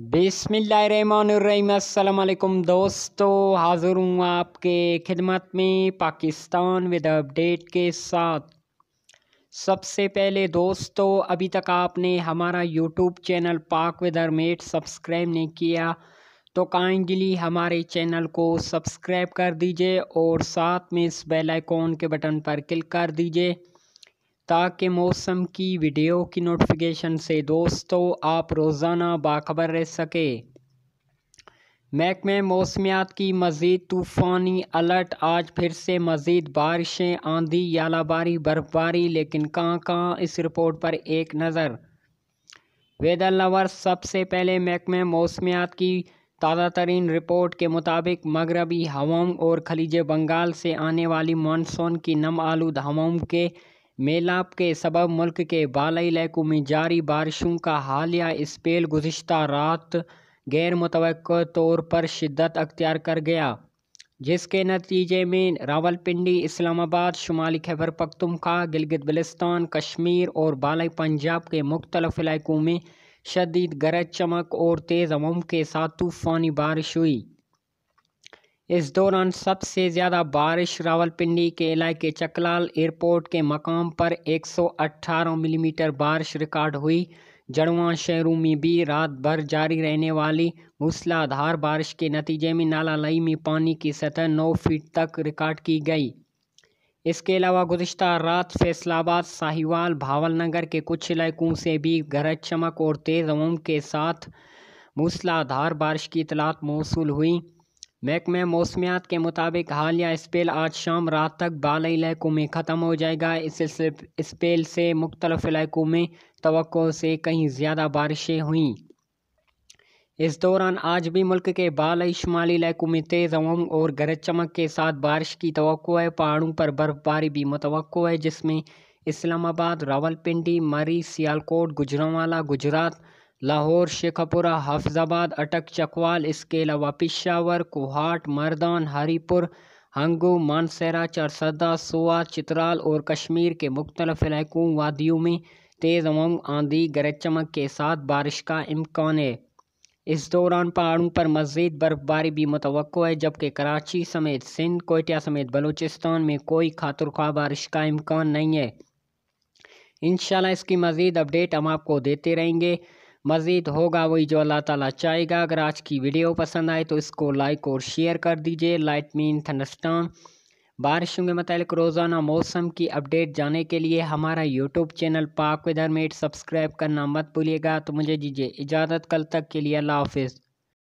बिसमीम दोस्तों, हाज़िर हूँ आपके खिदमत में पाकिस्तान विद अपडेट के साथ। सबसे पहले दोस्तों, अभी तक आपने हमारा YouTube channel Pak weather mate subscribe नहीं किया तो काइंडली हमारे चैनल को सब्सक्राइब कर दीजिए और साथ में इस बेल आइकॉन के बटन पर क्लिक कर दीजिए। ताकि मौसम की वीडियो की नोटिफिकेशन से दोस्तों आप रोज़ाना बाखबर रह सके। महकमे मौसमियात की मज़ीद तूफ़ानी अलर्ट। आज फिर से मज़ीद बारिशें आंधी, यालाबारी, बर्फबारी, लेकिन कहाँ कहाँ इस रिपोर्ट पर एक नज़र। वेदर लवर सबसे पहले महकमे मौसमियात की ताज़ा तरीन रिपोर्ट के मुताबिक मगरबी हवाओं और खलीज बंगाल से आने वाली मानसून की नम आलूद हवाओं के मेलाप के सबब मुल्क के बालाई इलाकों में जारी बारिशों का हालिया स्पेल गुज्त रात गैर मुतव तौर पर शिद्दत अख्तियार कर गया, जिसके नतीजे में रावलपिंडी, इस्लामाबाद, शुमाली खैबर, पख्तुनख्वा, गिलगित बलिस्तान, कश्मीर और बालाई पंजाब के मुख्तलफ इलाकों में शदीद गरज चमक और तेज़ अमूम के साथ तूफ़ानी बारिश हुई। इस दौरान सबसे ज़्यादा बारिश रावलपिंडी के इलाके चकलाल एयरपोर्ट के मकाम पर 118 मिलीमीटर बारिश रिकॉर्ड हुई। जड़वा शहरों में भी रात भर जारी रहने वाली मूसलाधार बारिश के नतीजे में नाला लई में पानी की सतह नौ फीट तक रिकॉर्ड की गई। इसके अलावा गुज्त रात फैसलाबाद, साहिवाल, भावलनगर के कुछ इलाकों से भी गरज चमक और तेज़ अमूम के साथ मूसलाधार बारिश की इतलात मौसू हुई। महकमे मौसमियात के मुताबिक हालिया स्पेल आज शाम रात तक बाला इलाकों में ख़त्म हो जाएगा। इस स्पेल से मुख्तलिफ़ इलाकों में तो से कहीं ज़्यादा बारिशें हुईं। इस दौरान आज भी मुल्क के बालई शुमाली इलाकों में तेज़ अवम और गरज चमक के साथ बारिश की तो है। पहाड़ों पर बर्फबारी भी मुतव है, जिसमें इस्लामाबाद, रावलपिंडी, मरी, सियालकोट, गुजरावाला, गुजरात लाहौर, शेखपुरा, हाफजाबाद, अटक, चकवाल इसके अलावा पिशावर कोहाट, मर्दान, हरीपुर, हंगू, मानसरा, चरसदा, सोआ, चित्राल और कश्मीर के मुख्तलिफ़ इलाकों, वादियों में तेज़ अमम आंधी, गरज चमक के साथ बारिश का इम्कान है। इस दौरान पहाड़ों पर मज़ीद बर्फबारी भी मुतव है, जबकि कराची समेत सिंध कोयटा समेत बलूचिस्तान में कोई खातरख्वा बारिश का इम्कान नहीं है। इन इसकी मज़ीद अपडेट हम आपको देते रहेंगे। मज़ीद होगा वही जो अल्लाह ताला चाहेगा। अगर आज की वीडियो पसंद आए तो इसको लाइक और शेयर कर दीजिए। लाइट मीन थंडरस्टॉर्म बारिशों के मतलब रोज़ाना मौसम की अपडेट जाने के लिए हमारा YouTube channel Pak weather mate subscribe करना मत भूलिएगा। तो मुझे दीजिए इजाज़त। कल तक के लिए अल्लाह हाफिज़।